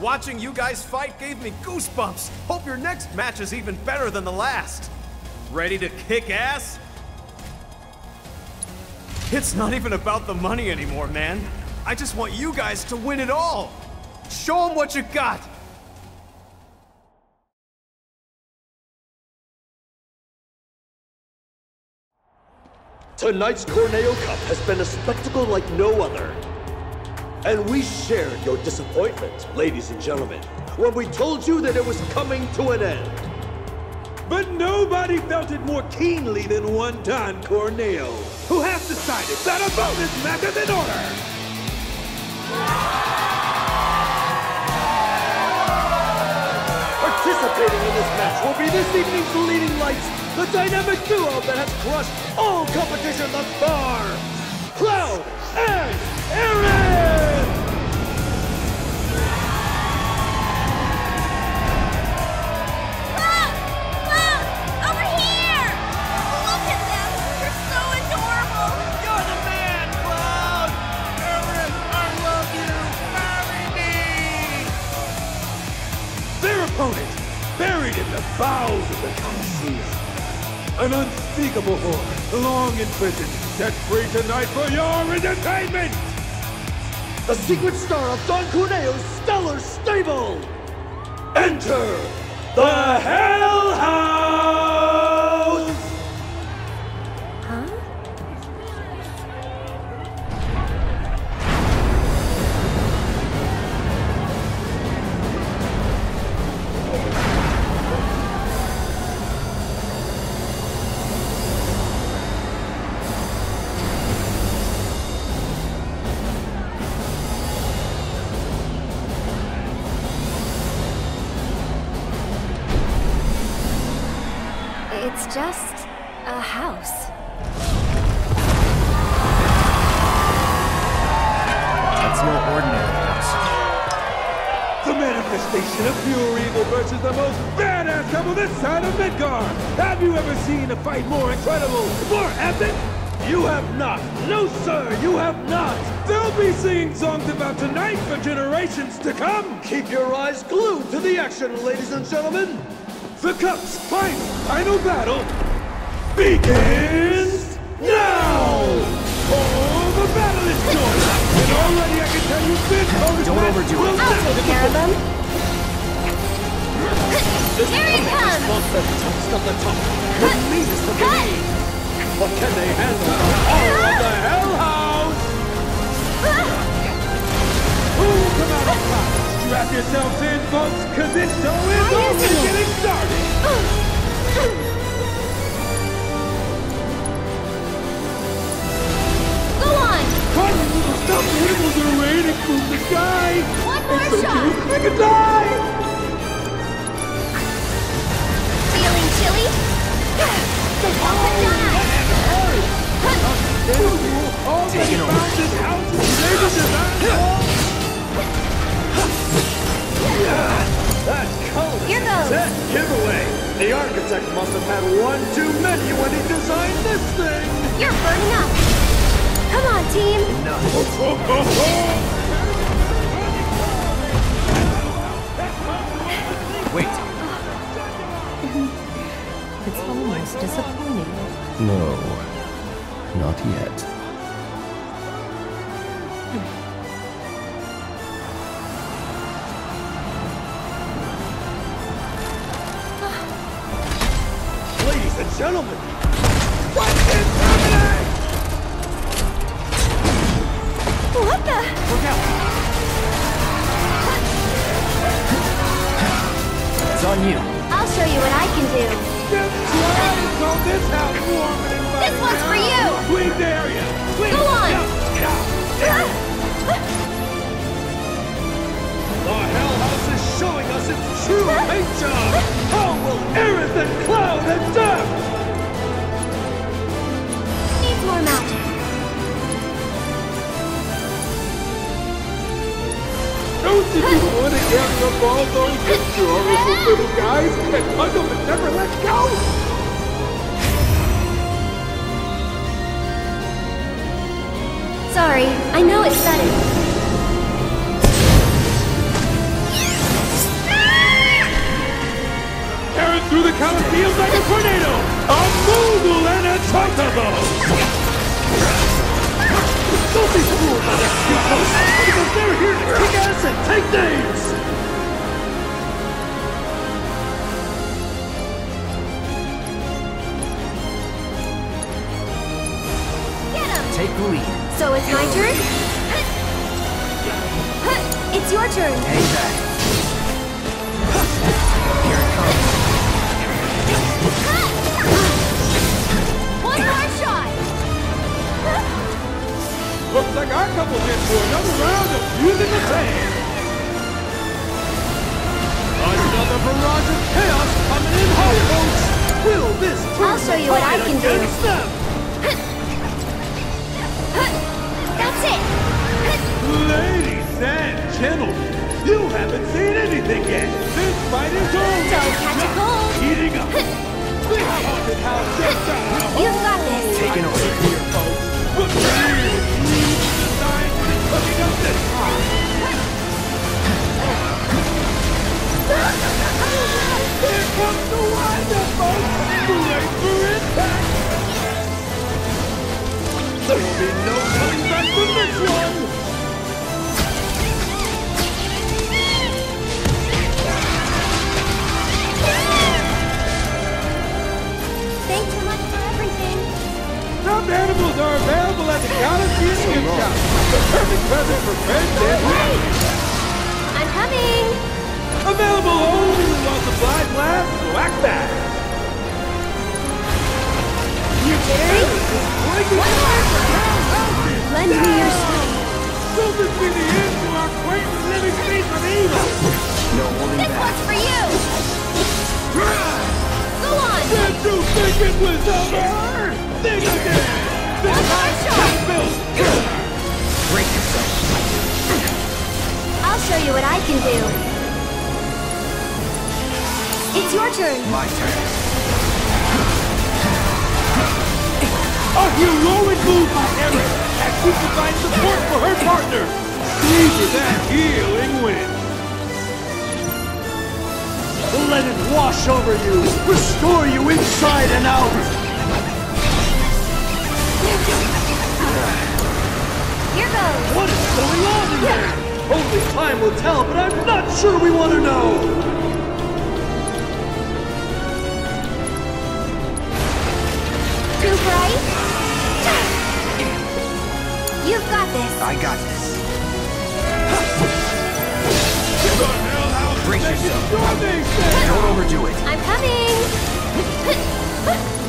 Watching you guys fight gave me goosebumps. Hope your next match is even better than the last. Ready to kick ass? It's not even about the money anymore, man. I just want you guys to win it all. Show them what you got. Tonight's Corneo Cup has been a spectacle like no other. And we shared your disappointment, ladies and gentlemen, when we told you that it was coming to an end. But nobody felt it more keenly than one Don Corneo, who has decided that a bonus match is in order. Participating in this match will be this evening's leading lights, the dynamic duo that has crushed all competition thus far, Cloud and Aerith! In bowels of the Colosseum. An unspeakable horde, long imprisoned, set free tonight for your entertainment! The secret star of Don Corneo's stellar stable! Enter the Hell just a house. That's no ordinary house. The manifestation of pure evil versus the most badass couple this side of Midgar! Have you ever seen a fight more incredible, more epic? You have not! No, sir, you have not! They'll be singing songs about tonight for generations to come! Keep your eyes glued to the action, ladies and gentlemen! The Cup's final, final battle begins now! Oh, the battle is joined! And already I can tell you this bonus Don't match overdo it. I'll take care of them. Here he comes! Not the toughest of the tough, the meanest of the Cut! mean! But can they handle the power ah. of the Hell House? Who will come out on top? Strap yourselves in, folks, because this show is only getting started! Go on! Tiny little stuffed animals are raining from the sky! One more It's shot! cute, I could die! Feeling chilly? Then help it die! Already found this house is ready to design That color Here goes. set giveaway! The architect must have had one too many when he designed this thing! You're burning up! Come on, team! Wait, It's almost disappointing. No, not yet. Ladies carry up all those little guys and hug them and never let go! Sorry, I know it's sudden. Tearing through the Coliseum like a tornado! A Moogle and a chocobo! Don't be fooled by that stupid Because they're here to kick ass and take names! It's your turn. Hang back. One more shot! Looks like our couple's in for another round of using the sand! Another barrage of chaos coming in hot, folks! Will this turn I'll show you what I can do. them? Gentlemen, you haven't seen anything yet! This fight is over! Don't catch a cold! Heating up! This haunted house just got You've got this! Taking over. here, folks! But really, designed to be cooking up this time! Here comes the wind-up, folks! For impact! There will be no coming back from this one! So act fast. You jittery? One! Lend me your strength. Will this be the end to our living of evil? No This back. one's for you! Go on! Did you think it was over? Think again! One more shot! Break yourself. I'll show you what I can do. It's your turn. My turn. A heroic move by Aerith as she provides support for her partner. Needed that healing wind. Let it wash over you, restore you inside and out! Here goes. What is going on in there? Only time will tell, but I'm not sure we want to know! I got this. Brace yourself. Your name says Don't overdo it. I'm coming.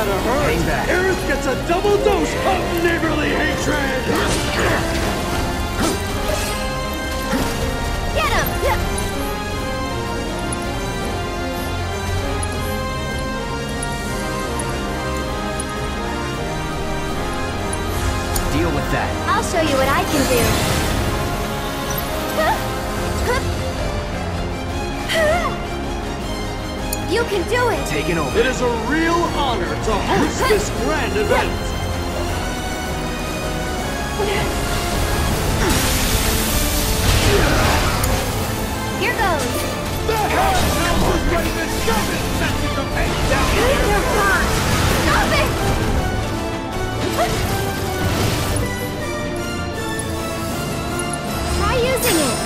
Gotta hurt! Hang back. It. Taking over. It is a real honor to host this grand event! Here goes. The hell! Stop it! Try using it.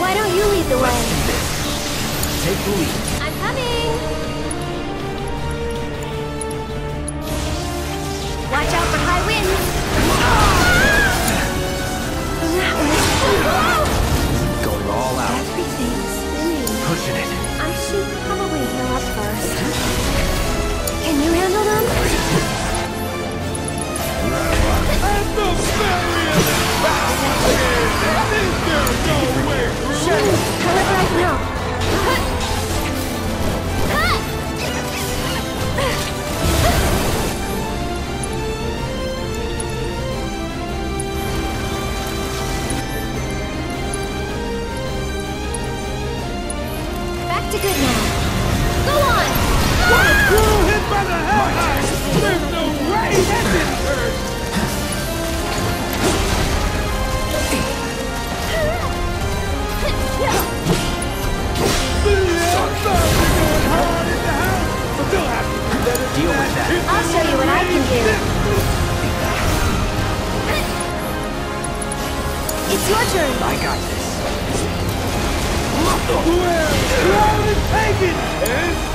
Why don't you lead the way? The. I'm coming. Watch out for high winds. Going all out. Everything's spinning. Pushing it. I should probably heal up first. Can you handle them?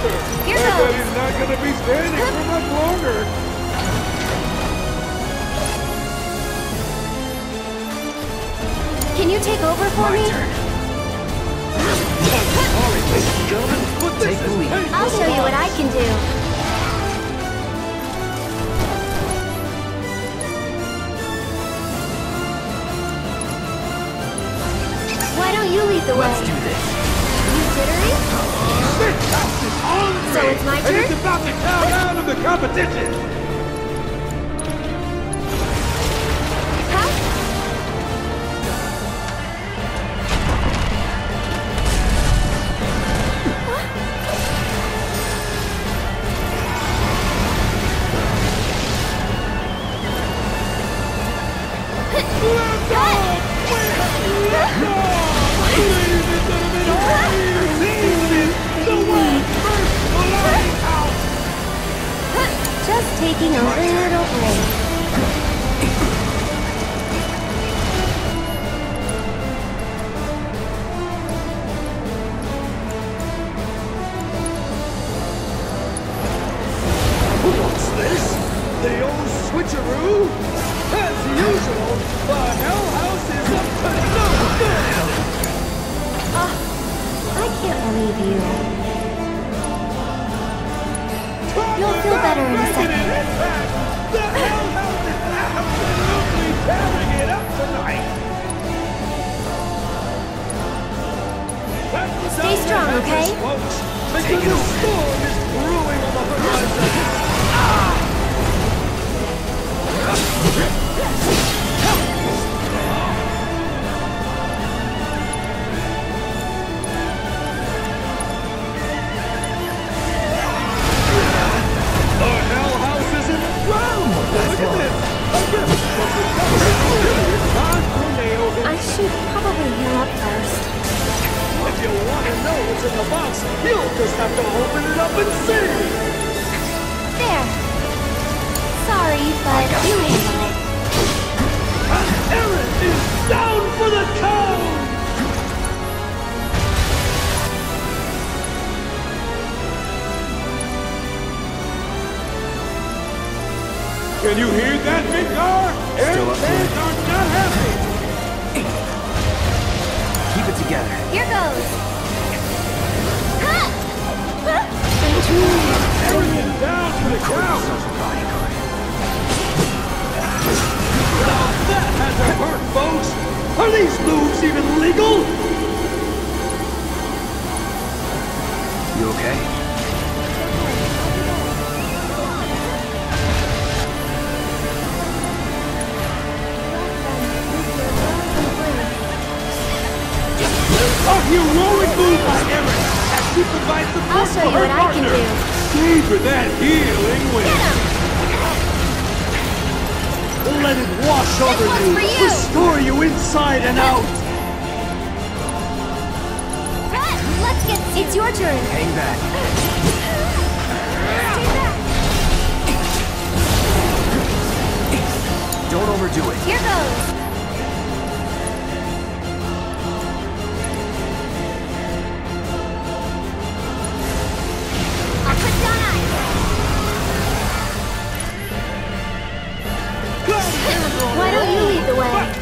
And Here I bet goes. he's not gonna be standing for much longer. Can you take over for My me? turn. Gentlemen, put this Take the is lead. painful I'll show you what I can do. Why don't you lead the way? Let's do this. Jittery? Is hungry! So it's my And it's about to count out of the competition! Because as he provides support I'll show for you her what I can partner. do. Savor that healing wind. Let it wash over you, for you. restore you inside and out! Ha! Let's get. It's your turn. Hang back. Don't overdo it. Here goes.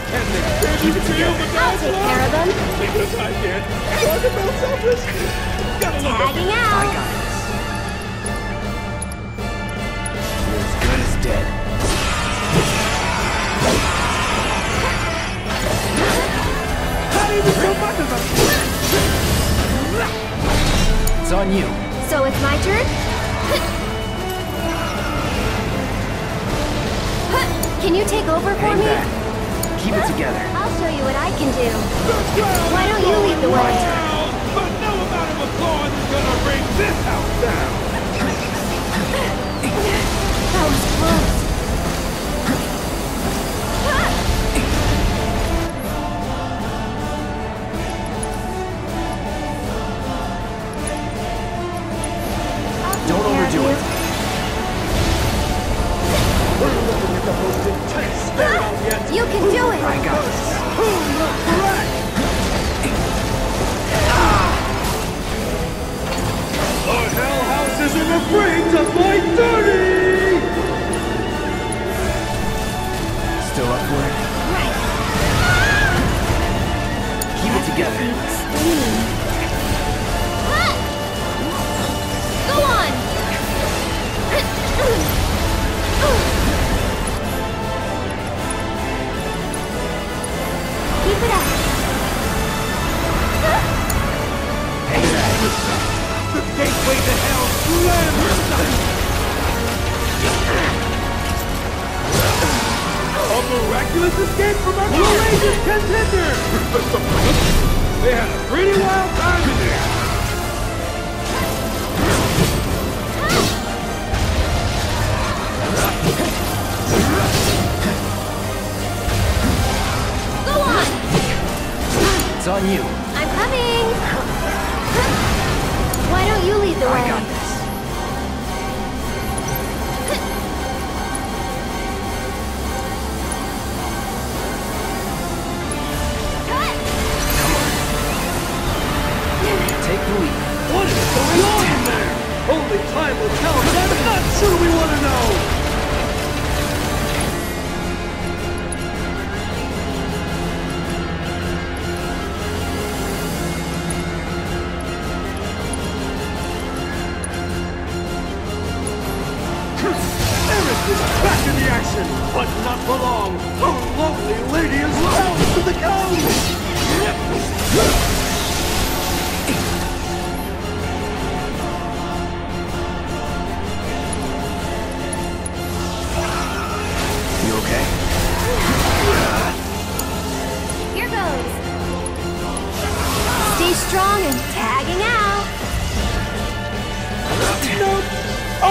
And the Keep it together. I'll take care of them. Because I can't talk about selfish. Gotta look up. Tagging I out. got this. You're as good as dead. Not even so much as a... It's on you. So it's my turn? Can you take over for Hang me? back it together. I'll show you what I can do. Why don't you lead the way? But no amount of applause is gonna bring this house down!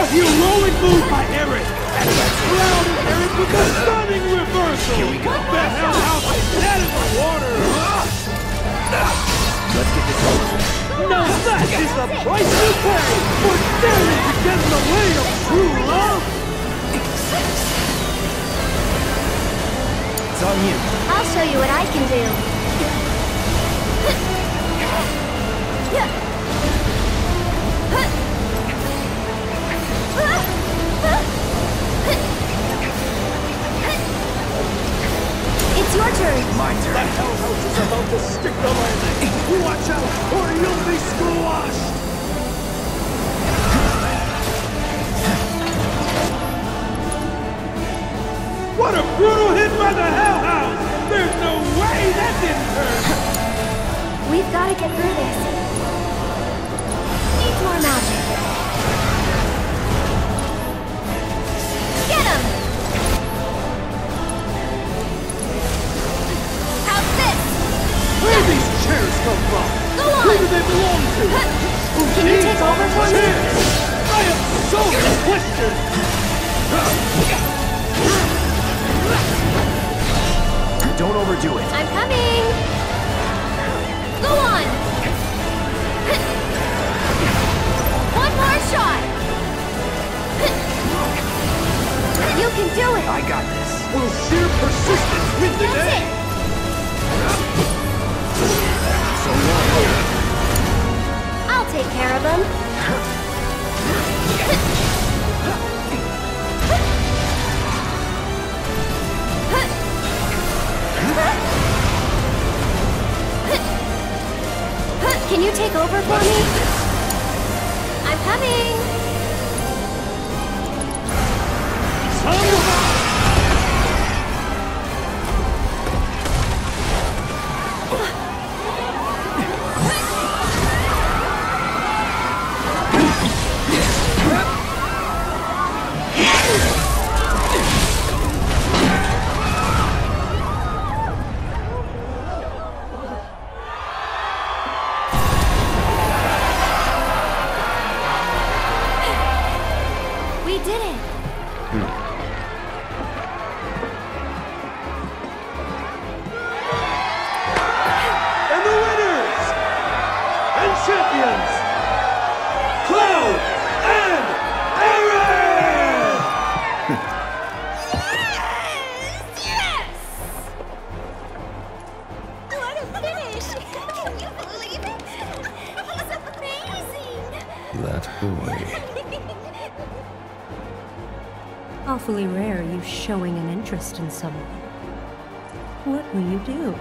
A heroic move by Aerith. And that's routed Aerith with a stunning reversal. Here we go. The hell house is dead in the water. Let's get this over. Now that is the price you pay for daring to get in the way of true love. It's on you. I'll show you what I can do. It's your turn. My The turn. hell house is about to stick the landing. Watch out or you'll be squashed. What a brutal hit by the Hell House! There's no way that didn't hurt! We've got to get through this. Overdo it. I'm coming! Go on! One more shot! You can do it! I got this. Will sheer persistence win the That's day? it! So long. I'll take care of him. Can you take over for me? I'm coming! And the winners and champions, Cloud and Aerith! Yes! Yes! What a finish! Can you believe it? He's amazing! That boy. Awfully rare you showing an interest in someone. What will you do?